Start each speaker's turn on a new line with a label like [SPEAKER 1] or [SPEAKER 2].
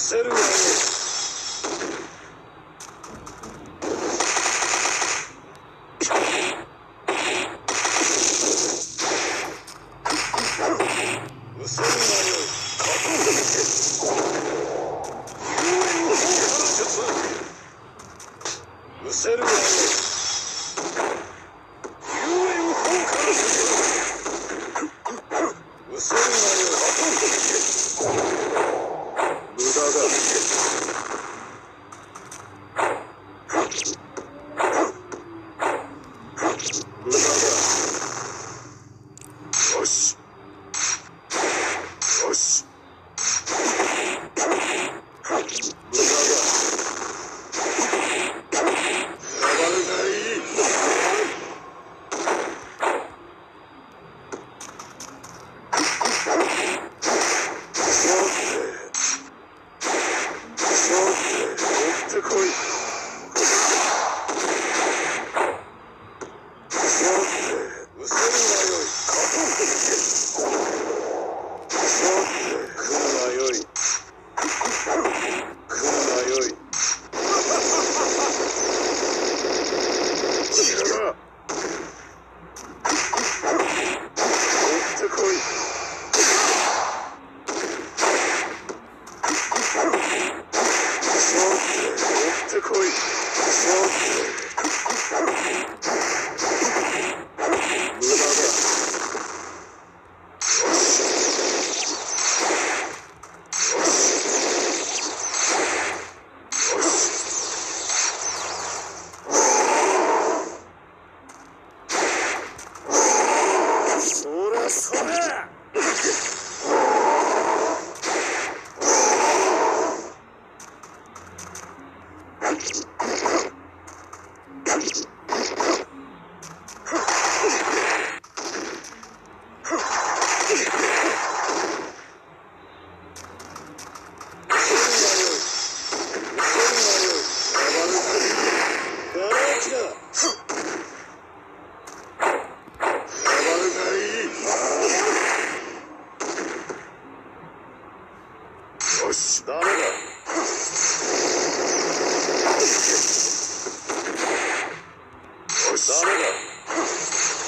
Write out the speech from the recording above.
[SPEAKER 1] せるわようせるわよ ダメだ